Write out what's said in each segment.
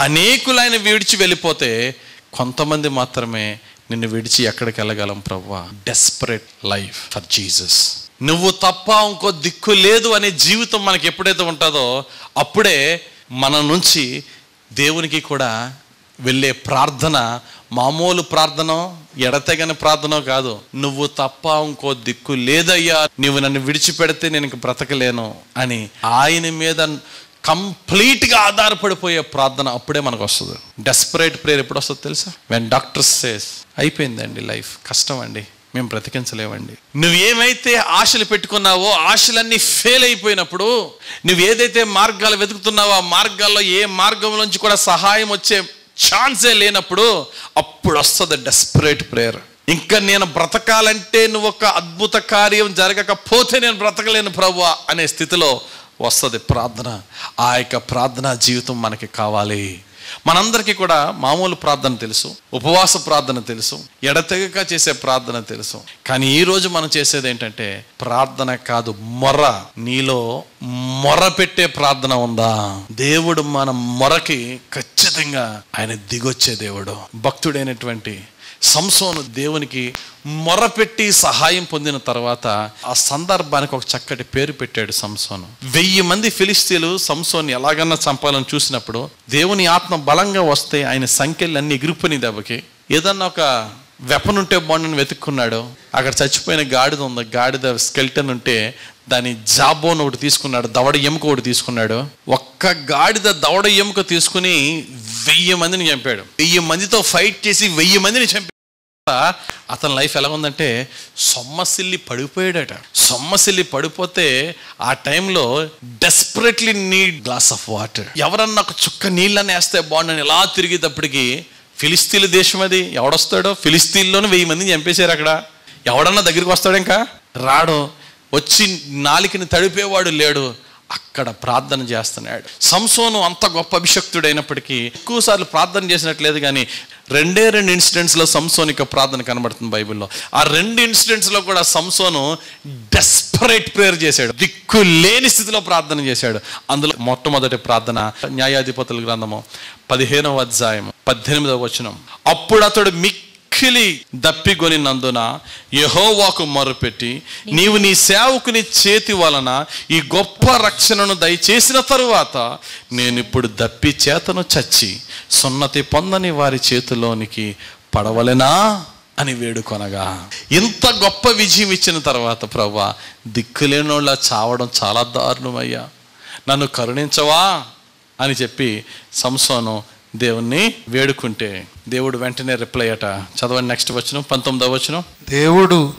అనేకులైన విడిచి వెళ్ళిపోతే కొంతమంది మాత్రమే నిన్ను విడిచి ఎక్కడికి వెళ్ళగలం ప్రవ్వా? డెస్పరేట్ లైఫ్ ఫర్ జీసస్ నువ్వు తప్ప ఇంకో దిక్కు లేదు అనే జీవితం మనకి ఎప్పుడైతే ఉంటుందో అప్పుడే మన నుంచి దేవునికి కూడా వెళ్ళే ప్రార్థన మామూలు ప్రార్థన ఎడతెగని ప్రార్థన కాదు. నువ్వు తప్ప ఇంకో దిక్కు లేదయ్యా. నువ్వు నన్ను విడిచిపెడితే నేను ఇంక బ్రతకలేను అని ఆయన మీద కంప్లీట్గా ఆధారపడిపోయే ప్రార్థన అప్పుడే మనకు వస్తుంది డెస్పరేట్ ప్రేయర్ ఎప్పుడు వస్తుంది తెలుసా? వెన్ డాక్టర్స్ సేస్ అయిపోయిందండి లైఫ్ కష్టం అండి మేము బ్రతికించలేవండి నువ్వు ఏమైతే ఆశలు పెట్టుకున్నావో ఆశలన్నీ ఫెయిల్ అయిపోయినప్పుడు నువ్వు ఏదైతే మార్గాలు వెతుకుతున్నావో ఆ మార్గాల్లో ఏ మార్గం నుంచి కూడా సహాయం వచ్చే ఛాన్సే లేనప్పుడు అప్పుడు వస్తుంది డెస్పరేట్ ప్రేయర్ ఇంకా నేను బ్రతకాలంటే నువ్వు ఒక అద్భుత కార్యం జరగకపోతే నేను బ్రతకలేను ప్రభు అనే స్థితిలో వస్తుంది ప్రార్థన. ఆ యొక్క ప్రార్థన జీవితం మనకి కావాలి. మనందరికీ కూడా మామూలు ప్రార్థన తెలుసు ఉపవాస ప్రార్థన తెలుసు ఎడతెగక చేసే ప్రార్థన తెలుసు. కానీ ఈరోజు మనం చేసేది ఏంటంటే ప్రార్థన కాదు మొర. నీలో మొర పెట్టే ప్రార్థన ఉందా? దేవుడు మన మొరకి ఖచ్చితంగా ఆయన దిగొచ్చే దేవుడు. భక్తుడైనటువంటి సంసోను దేవునికి మొరపెట్టి సహాయం పొందిన తర్వాత ఆ సందర్భానికి ఒక చక్కటి పేరు పెట్టాడు సంసోను. వెయ్యి మంది ఫిలిస్తీన్లు సంసోన్ని ఎలాగన్నా చంపాలని చూసినప్పుడు దేవుని ఆత్మ బలంగా వస్తే ఆయన సంఖ్యలన్నీ ఎగిరిపోయి దెబ్బకి. ఏదన్నా ఒక వెపన్ ఉంటే బాగుండని వెతుక్కున్నాడు. అక్కడ చచ్చిపోయిన గాడిద ఉంది. గాడిద స్కెల్టన్ ఉంటే దాని జాబోన్ ఒకటి తీసుకున్నాడు. దవడ ఎముక ఒకటి తీసుకున్నాడు. ఒక్క గాడిద దవడ ఎముక తీసుకుని వెయ్యి మందిని చంపాడు. వెయ్యి మందితో ఫైట్ చేసి వెయ్యి మందిని చంపాడు. అతని లైఫ్ ఎలా ఉందంటే సొమ్మసిల్లి పడిపోయాడట. సొమ్మసిల్లి పడిపోతే ఆ టైంలో desperately need glass of water ఎవరన్నా ఒక చుక్క నీళ్ళని వేస్తే బాగుండని ఎలా తిరిగేటప్పటికి ఫిలిస్తీన్ల దేశం అది. ఎవడొస్తాడో? ఫిలిస్తీన్లోనే వెయ్యి మందిని చంపేశారు అక్కడ. ఎవడన్నా దగ్గరికి వస్తాడు ఇంకా? రాడు. వచ్చి నాలికని తడిపేవాడు లేడు. అక్కడ ప్రార్థన చేస్తున్నాడు. సంసోను అంత గొప్ప అభిషక్తుడైనప్పటికీ ఎక్కువసార్లు ప్రార్థన చేసినట్లేదు కానీ రెండే రెండు ఇన్సిడెంట్స్లో సంసోన్ యొక్క ప్రార్థన కనబడుతుంది బైబిల్లో. ఆ రెండు ఇన్సిడెంట్స్లో కూడా సంసోను డెస్పరేట్ ప్రేయర్ చేశాడు. దిక్కు లేని స్థితిలో ప్రార్థన చేశాడు. అందులో మొట్టమొదటి ప్రార్థన న్యాయాధిపతుల గ్రంథము పదిహేనవ అధ్యాయం పద్దెనిమిదవ వచనం. అప్పుడు అతడు మిక్కిలి దప్పిగొనినందున యహోవాకు మొరపెట్టి నీవు నీ సేవకుని చేతి వలన ఈ గొప్ప రక్షణను దయచేసిన తరువాత నేను ఇప్పుడు దప్పి చేతను చచ్చి సున్నతి పొందని వారి చేతిలోనికి పడవలెనా అని వేడుకొనగా. ఇంత గొప్ప విజయం ఇచ్చిన తర్వాత ప్రభా దిక్కులేనోళ్ళ చావడం చాలా దారుణమయ్యా. నన్ను కరుణించవా అని చెప్పి సంసోను దేవుణ్ణి వేడుకుంటే దేవుడు వెంటనే రిప్లై అట. చదవండి నెక్స్ట్ వచ్చిన పంతొమ్మిదవ వచ్చిన దేవుడు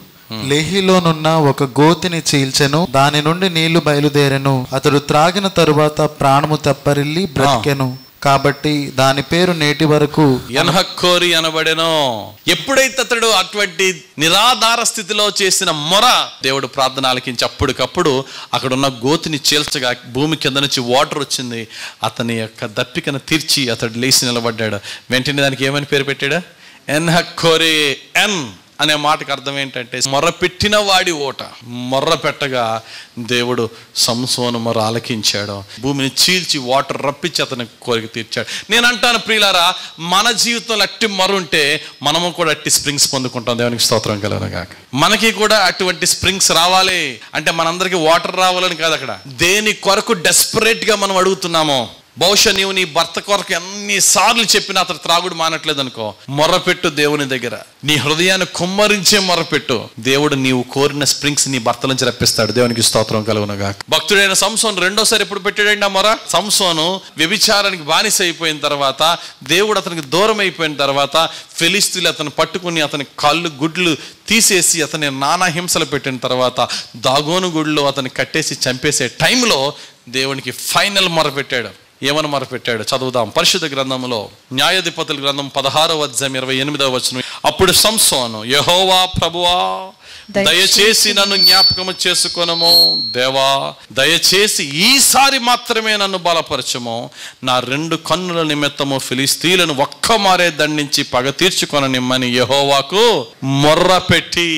లేహిలోనున్న ఒక గోతిని చీల్చెను దాని నుండి నీళ్ళు బయలుదేరెను. అతడు త్రాగిన తరువాత ప్రాణము తప్పరిల్లి బ్రతికెను. కాబట్టి దాని పేరు నేటి వరకు ఎనహక్కోరి అనబడెను. ఎప్పుడైతే అతడు అటువంటి నిరాధార స్థితిలో చేసిన మొర దేవుడు ప్రార్థన ఆలకించి అప్పటికప్పుడు అక్కడ ఉన్న గోతిని చీల్చగా భూమి కింద నుంచి వాటర్ వచ్చింది. అతని యొక్క దప్పికను తీర్చి అతడు లేచి నిలబడ్డాడు. వెంటనే దానికి ఏమని పేరు పెట్టాడు? ఎన్హక్కోరి ఎన్. అనే మాటకు అర్థం ఏంటంటే మొర్ర పెట్టిన వాడి ఓట మొర్ర పెట్టగా దేవుడు సంసోను మొర ఆలకించాడు. భూమిని చీల్చి వాటర్ రప్పించి అతని కోరిక తీర్చాడు. నేను అంటాను ప్రియులారా మన జీవితంలో అట్టి మొర ఉంటే మనము కూడా అట్టి స్ప్రింగ్స్ పొందుకుంటాం. దేవునికి స్తోత్రం కలగనగాక మనకి కూడా అటువంటి స్ప్రింగ్స్ రావాలి. అంటే మనందరికీ వాటర్ రావాలని కాదు అక్కడ. దేని కొరకు డెస్పరేట్గా మనం అడుగుతున్నామో బహుశా నీవు నీ భర్త కొరకు ఎన్నిసార్లు చెప్పినా అతను త్రాగుడు మానట్లేదు అనుకో మొరపెట్టు దేవుని దగ్గర. నీ హృదయాన్ని కుమ్మరించే మొరపెట్టు. దేవుడు నీవు కోరిన స్ప్రింగ్స్ నీ భర్త నుంచి రప్పిస్తాడు. దేవునికి స్తోత్రం కలుగునగా భక్తుడైన సంసోన్ రెండోసారి ఎప్పుడు పెట్టాడండి ఆ మొర? సంసోను వ్యభిచారానికి బానిస అయిపోయిన తర్వాత దేవుడు అతనికి దూరం అయిపోయిన తర్వాత ఫిలిస్తీన్లు అతను పట్టుకుని అతని కళ్ళు గుడ్లు తీసేసి అతని నానా హింసలు పెట్టిన తర్వాత దాగోను గుడిలో అతను కట్టేసి చంపేసే టైంలో దేవునికి ఫైనల్ మొర పెట్టాడు. ఏమని మొరపెట్టాడు? చదువుదాం. పరిశుద్ధ గ్రంథంలో న్యాయాధిపతుల గ్రంథం పదహారవ అధ్యాయం ఇరవై ఎనిమిదవ వచనం. అప్పుడు సంసోను యహోవా ప్రభువా దయచేసి నన్ను జ్ఞాపకము చేసుకొనము. దేవా దయచేసి ఈసారి మాత్రమే నన్ను బలపరచము. నా రెండు కన్నుల నిమిత్తము ఫిలిస్తీలను ఒక్క మారే దండించి పగ తీర్చుకొననిమ్మని యహోవాకు మొర్ర పెట్టి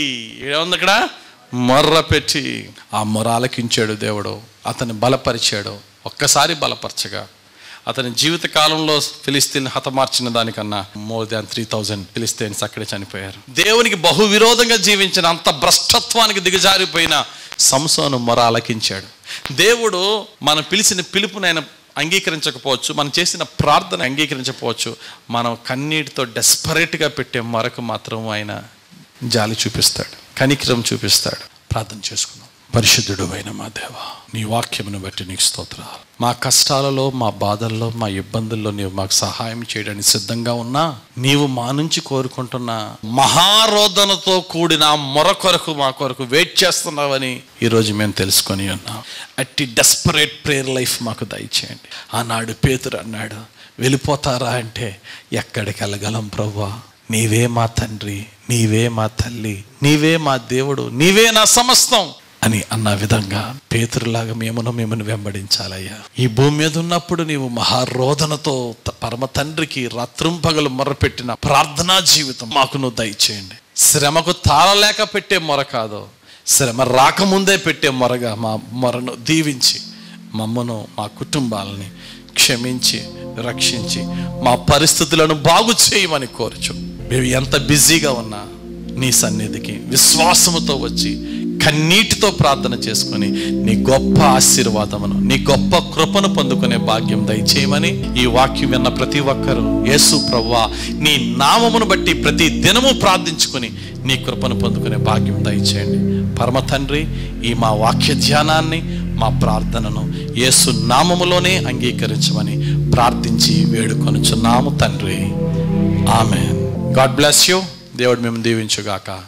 ఏముంది ఇక్కడ? మొర్ర పెట్టి ఆ మొర ఆలకించాడు దేవుడు. అతన్ని బలపరిచాడు. ఒక్కసారి బలపరచగా. అతని జీవిత కాలంలో ఫిలిస్తీన్ హతమార్చిన దానికన్నా more than three thousand Philistines అక్కడే చనిపోయారు. దేవునికి బహు విరోధంగా జీవించిన అంత భ్రష్టత్వానికి దిగజారిపోయిన సంసోను మొర అలకించాడు దేవుడు మనం పిలిచిన పిలుపునైన అంగీకరించకపోవచ్చు మనం చేసిన ప్రార్థన అంగీకరించకపోవచ్చు మనం కన్నీటితో డెస్పరేట్గా పెట్టే మరకు మాత్రం ఆయన జాలి చూపిస్తాడు కనికరం చూపిస్తాడు. ప్రార్థన చేసుకుందాం. పరిశుద్ధుడు అయిన మా దేవ నీ వాక్యమును బట్టి నీకు స్తోత్రాలు. మా కష్టాలలో మా బాధల్లో మా ఇబ్బందుల్లో నీవు మాకు సహాయం చేయడానికి సిద్ధంగా ఉన్నా నీవు మా నుంచి కోరుకుంటున్న మహారోధనతో కూడిన మొర కొరకు మా కొరకు వెయిట్ చేస్తున్నావని ఈరోజు మేము తెలుసుకొని ఉన్నాం. అట్టి డెస్పరేట్ ప్రేయర్ లైఫ్ మాకు దయచేయండి. ఆనాడు పేతురు అన్నాడు వెళ్ళిపోతారా అంటే ఎక్కడికి వెళ్ళగలం ప్రభా నీవే మా తండ్రి నీవే మా తల్లి నీవే మా దేవుడు నీవే నా సమస్తం. అని అన్న విధంగా పేతురులాగా మేమును మిమ్మల్ని వెంబడించాలయ్యా. ఈ భూమి మీద ఉన్నప్పుడు నీవు మహారోధనతో పరమ తండ్రికి రాత్రింపగలు మొరపెట్టిన ప్రార్థనా జీవితం మాకు నువ్వు దయచేయండి. శ్రమకు తాళలేక పెట్టే మొర కాదు. శ్రమ రాకముందే పెట్టే మొరగా మా మొరను దీవించి మమ్మను మా కుటుంబాలని క్షమించి రక్షించి మా పరిస్థితులను బాగు చేయమని కోరుచు. మేము ఎంత బిజీగా ఉన్నా నీ సన్నిధికి విశ్వాసముతో వచ్చి కన్నీటితో ప్రార్థన చేసుకొని నీ గొప్ప ఆశీర్వాదమును నీ గొప్ప కృపను పొందుకునే భాగ్యం దయచేయమని ఈ వాక్యం విన్న ప్రతి ఒక్కరూ యేసు ప్రవ్వా నీ నామమును బట్టి ప్రతి దినము ప్రార్థించుకొని నీ కృపను పొందుకునే భాగ్యం దయచేయండి. పరమ తండ్రి ఈ మా వాక్య ధ్యానాన్ని మా ప్రార్థనను యేసు నామములోనే అంగీకరించమని ప్రార్థించి వేడుకొనుచున్నాము తండ్రి. ఆమె గాడ్ బ్లెస్ యూ. దేవుడు మేము దీవించుగాక.